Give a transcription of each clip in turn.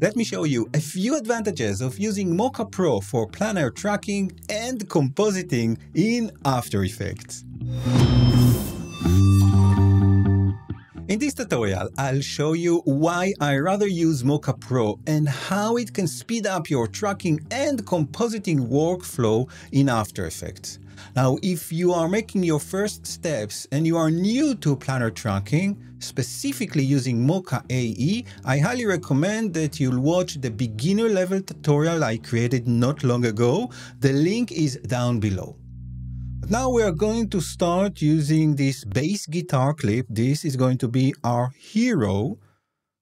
let me show you a few advantages of using Mocha Pro for planar tracking and compositing in After Effects. In this tutorial, I'll show you why I rather use Mocha Pro and how it can speed up your tracking and compositing workflow in After Effects. Now, if you are making your first steps and you are new to planar tracking, specifically using Mocha AE, I highly recommend that you'll watch the beginner level tutorial I created not long ago. The link is down below. Now we are going to start using this bass guitar clip. This is going to be our hero.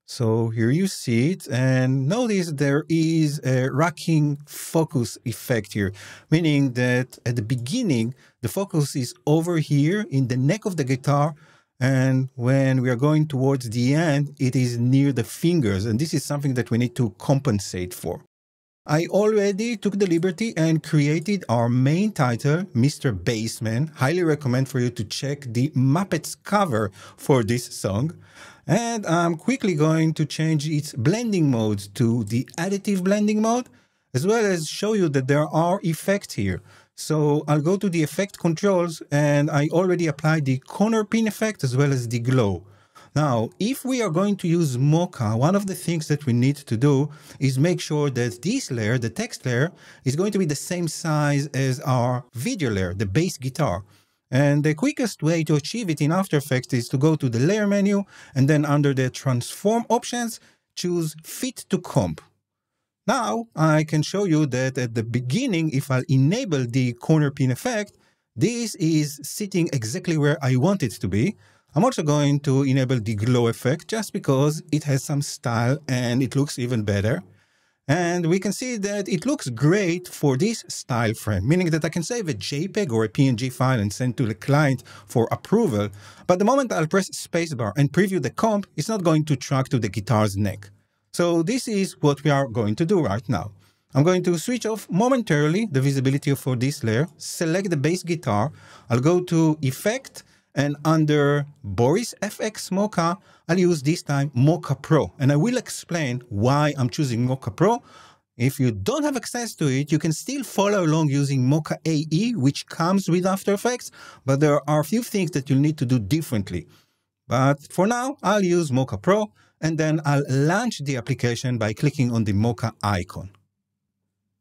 So here you see it and notice there is a racking focus effect here, meaning that at the beginning, the focus is over here in the neck of the guitar. And when we are going towards the end, it is near the fingers. And this is something that we need to compensate for. I already took the liberty and created our main title, Mr. Bassman. Highly recommend for you to check the Muppets cover for this song. And I'm quickly going to change its blending mode to the additive blending mode, as well as show you that there are effects here. So I'll go to the effect controls and I already applied the corner pin effect as well as the glow. Now, if we are going to use Mocha, one of the things that we need to do is make sure that this layer, the text layer, is going to be the same size as our video layer, the bass guitar. And the quickest way to achieve it in After Effects is to go to the layer menu and then under the transform options, choose fit to comp. Now I can show you that at the beginning, if I enable the corner pin effect, this is sitting exactly where I want it to be. I'm also going to enable the glow effect just because it has some style and it looks even better. And we can see that it looks great for this style frame, meaning that I can save a JPEG or a PNG file and send to the client for approval. But the moment I'll press spacebar and preview the comp, it's not going to track to the guitar's neck. So this is what we are going to do right now. I'm going to switch off momentarily the visibility for this layer, select the bass guitar, I'll go to Effect, and under Boris FX Mocha, I'll use this time Mocha Pro. And I will explain why I'm choosing Mocha Pro. If you don't have access to it, you can still follow along using Mocha AE, which comes with After Effects, but there are a few things that you'll need to do differently. But for now, I'll use Mocha Pro, and then I'll launch the application by clicking on the Mocha icon.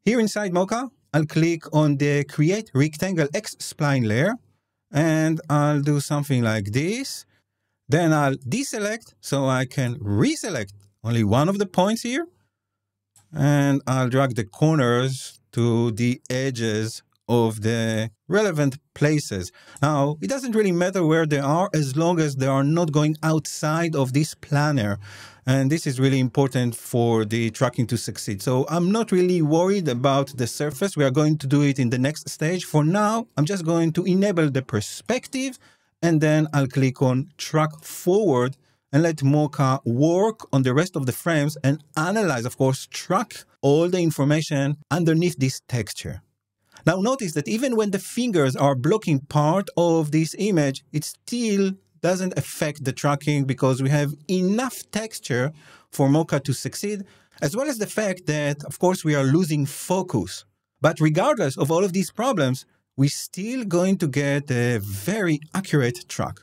Here inside Mocha, I'll click on the Create Rectangle X Spline layer, and I'll do something like this. Then I'll deselect so I can reselect only one of the points here. And I'll drag the corners to the edges of the relevant places. Now, it doesn't really matter where they are as long as they are not going outside of this planar. And this is really important for the tracking to succeed. So I'm not really worried about the surface. We are going to do it in the next stage. For now, I'm just going to enable the perspective and then I'll click on track forward and let Mocha work on the rest of the frames and analyze, of course, track all the information underneath this texture. Now notice that even when the fingers are blocking part of this image, it still doesn't affect the tracking because we have enough texture for Mocha to succeed, as well as the fact that, of course, we are losing focus. But regardless of all of these problems, we're still going to get a very accurate track.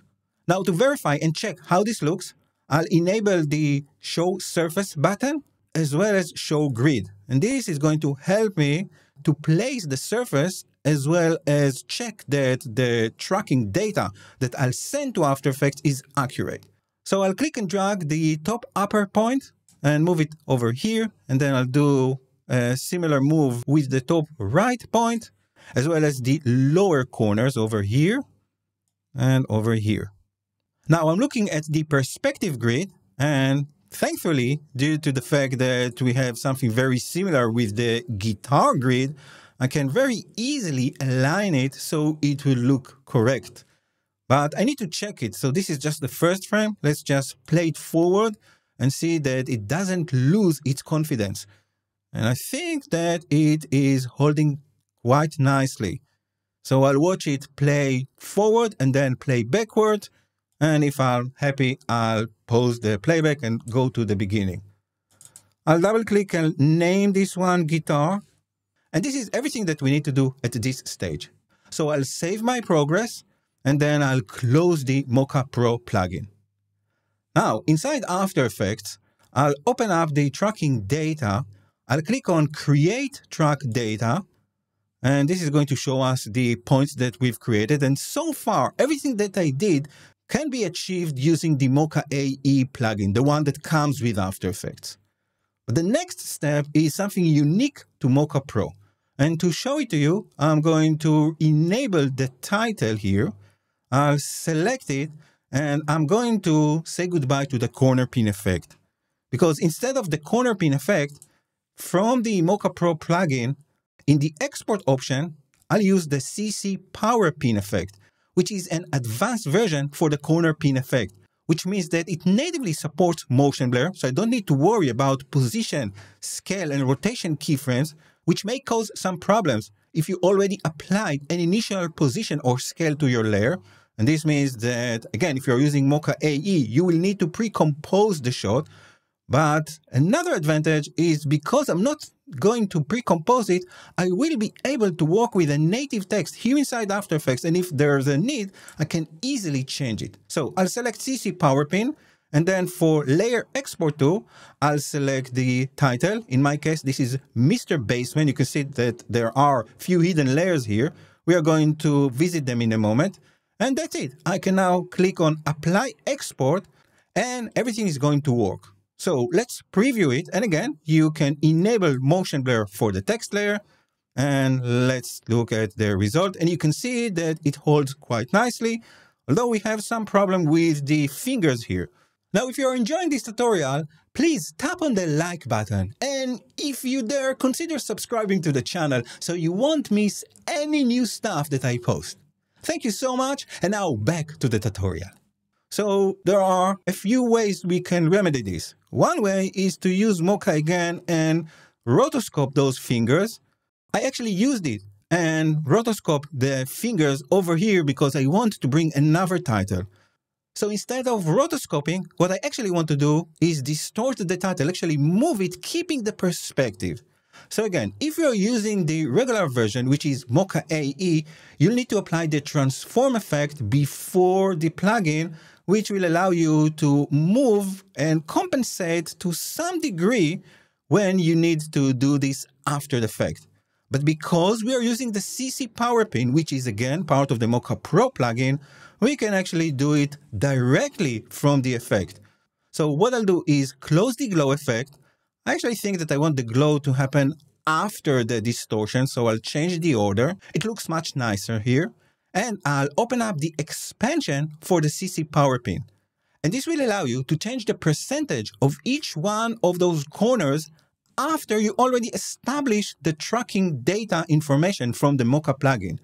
Now to verify and check how this looks, I'll enable the Show Surface button as well as Show Grid. And this is going to help me to place the surface as well as check that the tracking data that I'll send to After Effects is accurate. So I'll click and drag the top upper point and move it over here. And then I'll do a similar move with the top right point, as well as the lower corners over here and over here. Now I'm looking at the perspective grid and thankfully, due to the fact that we have something very similar with the guitar grid, I can very easily align it so it will look correct. But I need to check it. So this is just the first frame. Let's just play it forward and see that it doesn't lose its confidence. And I think that it is holding quite nicely. So I'll watch it play forward and then play backward. And if I'm happy, I'll pause the playback and go to the beginning. I'll double click and name this one guitar. And this is everything that we need to do at this stage. So I'll save my progress and then I'll close the Mocha Pro plugin. Now, inside After Effects, I'll open up the tracking data. I'll click on Create Track Data, and this is going to show us the points that we've created. And so far, everything that I did can be achieved using the Mocha AE plugin, the one that comes with After Effects. But the next step is something unique to Mocha Pro. And to show it to you, I'm going to enable the title here. I'll select it and I'm going to say goodbye to the corner pin effect. Because instead of the corner pin effect, from the Mocha Pro plugin, in the export option, I'll use the CC Power Pin effect, which is an advanced version for the corner pin effect, which means that it natively supports motion blur, so I don't need to worry about position, scale, and rotation keyframes, which may cause some problems if you already applied an initial position or scale to your layer, and this means that, again, if you're using Mocha AE, you will need to pre-compose the shot. But another advantage is because I'm not going to pre-compose it, I will be able to work with a native text here inside After Effects. And if there's a need, I can easily change it. So I'll select CC PowerPin. And then for layer export to, I'll select the title. In my case, this is Mr. Bassman. You can see that there are few hidden layers here. We are going to visit them in a moment. And that's it. I can now click on apply export and everything is going to work. So let's preview it. And again, you can enable motion blur for the text layer. And let's look at the result. And you can see that it holds quite nicely, although we have some problem with the fingers here. Now, if you're enjoying this tutorial, please tap on the like button. And if you dare, consider subscribing to the channel so you won't miss any new stuff that I post. Thank you so much. And now back to the tutorial. So there are a few ways we can remedy this. One way is to use Mocha again and rotoscope those fingers. I actually used it and rotoscope the fingers over here because I want to bring another title. So instead of rotoscoping, what I actually want to do is distort the title, actually move it, keeping the perspective. So again, if you're using the regular version, which is Mocha AE, you'll need to apply the transform effect before the plugin, which will allow you to move and compensate to some degree when you need to do this after the fact. But because we are using the CC Power Pin, which is again part of the Mocha Pro plugin, we can actually do it directly from the effect. So what I'll do is close the glow effect, I actually think that I want the glow to happen after the distortion, so I'll change the order. It looks much nicer here. And I'll open up the expansion for the CC power pin. And this will allow you to change the percentage of each one of those corners after you already establish the tracking data information from the Mocha plugin.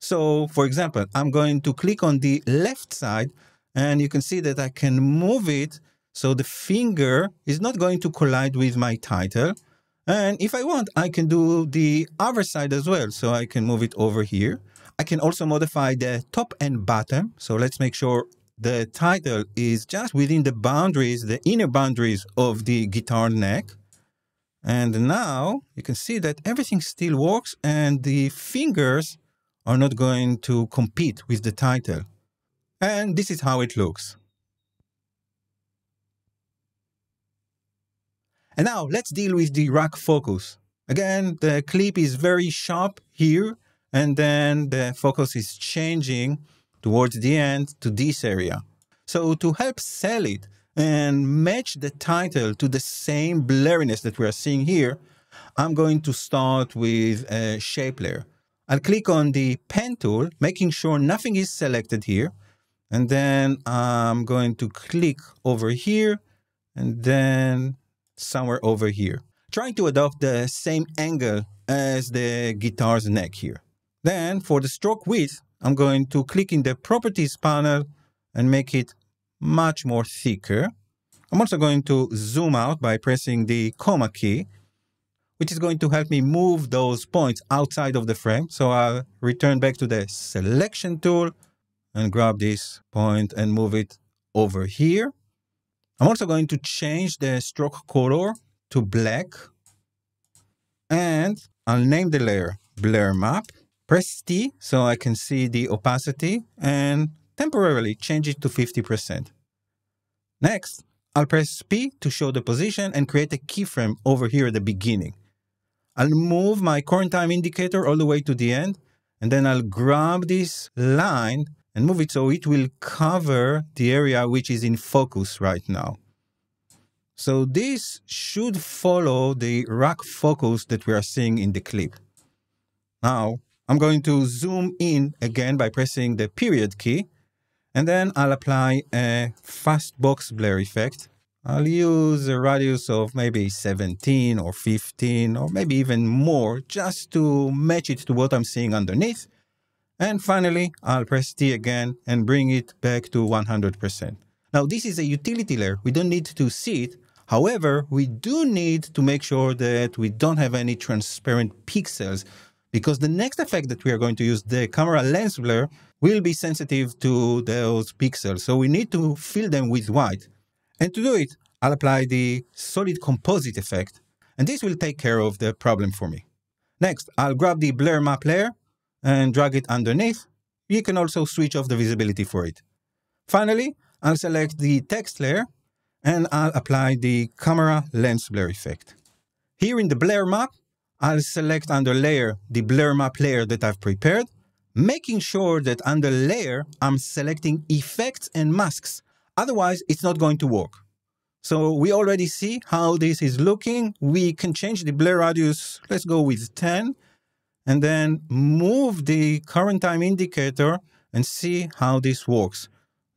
So for example, I'm going to click on the left side and you can see that I can move it so the finger is not going to collide with my title. And if I want, I can do the other side as well. So I can move it over here. I can also modify the top and bottom. So let's make sure the title is just within the boundaries, the inner boundaries of the guitar neck. And now you can see that everything still works and the fingers are not going to compete with the title. And this is how it looks. And now let's deal with the rack focus. Again, the clip is very sharp here, and then the focus is changing towards the end to this area. So to help sell it and match the title to the same blurriness that we are seeing here, I'm going to start with a shape layer. I'll click on the pen tool, making sure nothing is selected here. And then I'm going to click over here and then somewhere over here, trying to adopt the same angle as the guitar's neck here. Then for the stroke width, I'm going to click in the properties panel and make it much more thicker. I'm also going to zoom out by pressing the comma key, which is going to help me move those points outside of the frame. So I'll return back to the selection tool and grab this point and move it over here. I'm also going to change the stroke color to black and I'll name the layer blur map. Press T so I can see the opacity and temporarily change it to 50%. Next, I'll press P to show the position and create a keyframe over here at the beginning. I'll move my current time indicator all the way to the end, and then I'll grab this line and move it so it will cover the area which is in focus right now. So this should follow the rack focus that we are seeing in the clip. Now, I'm going to zoom in again by pressing the period key, and then I'll apply a fast box blur effect. I'll use a radius of maybe 17 or 15 or maybe even more just to match it to what I'm seeing underneath. And finally, I'll press T again and bring it back to 100%. Now, this is a utility layer. We don't need to see it. However, we do need to make sure that we don't have any transparent pixels because the next effect that we are going to use, the camera lens blur, will be sensitive to those pixels. So we need to fill them with white. And to do it, I'll apply the solid composite effect, and this will take care of the problem for me. Next, I'll grab the blur map layer and drag it underneath. You can also switch off the visibility for it. Finally, I'll select the text layer and I'll apply the camera lens blur effect. Here in the blur map, I'll select under layer the blur map layer that I've prepared, making sure that under layer, I'm selecting effects and masks. Otherwise, it's not going to work. So we already see how this is looking. We can change the blur radius. Let's go with 10 and then move the current time indicator and see how this works.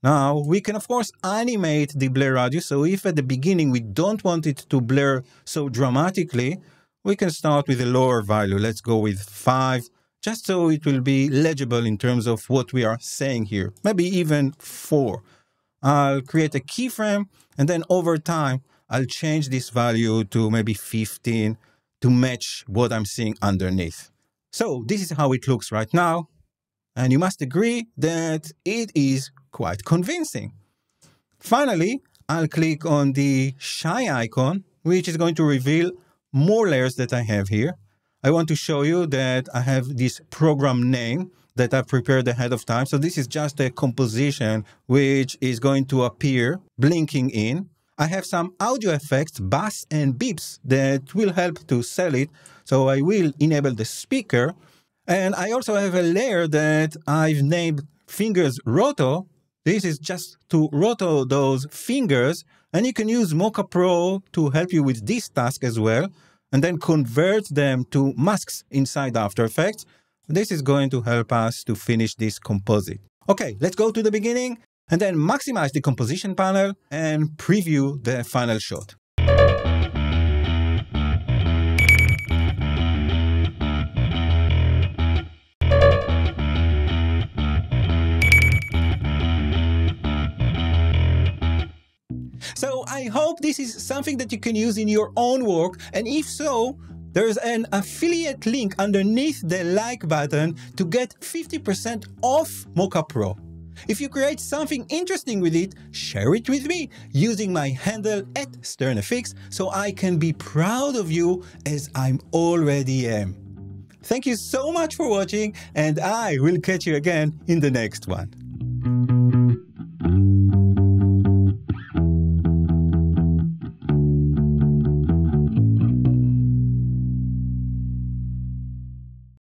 Now, we can of course animate the blur radius, so if at the beginning we don't want it to blur so dramatically, we can start with a lower value. Let's go with 5, just so it will be legible in terms of what we are saying here. Maybe even 4. I'll create a keyframe, and then over time, I'll change this value to maybe 15 to match what I'm seeing underneath. So this is how it looks right now. And you must agree that it is quite convincing. Finally, I'll click on the shy icon, which is going to reveal more layers that I have here. I want to show you that I have this program name that I've prepared ahead of time. So this is just a composition which is going to appear blinking in. I have some audio effects, bass and beeps that will help to sell it. So I will enable the speaker. And I also have a layer that I've named fingers roto. This is just to roto those fingers. And you can use Mocha Pro to help you with this task as well. And then convert them to masks inside After Effects. This is going to help us to finish this composite. Okay, let's go to the beginning and then maximize the composition panel and preview the final shot. I hope this is something that you can use in your own work and if so, there's an affiliate link underneath the like button to get 50% off Mocha Pro. If you create something interesting with it, share it with me using my handle at SternFX so I can be proud of you as I'm already am. Thank you so much for watching and I will catch you again in the next one.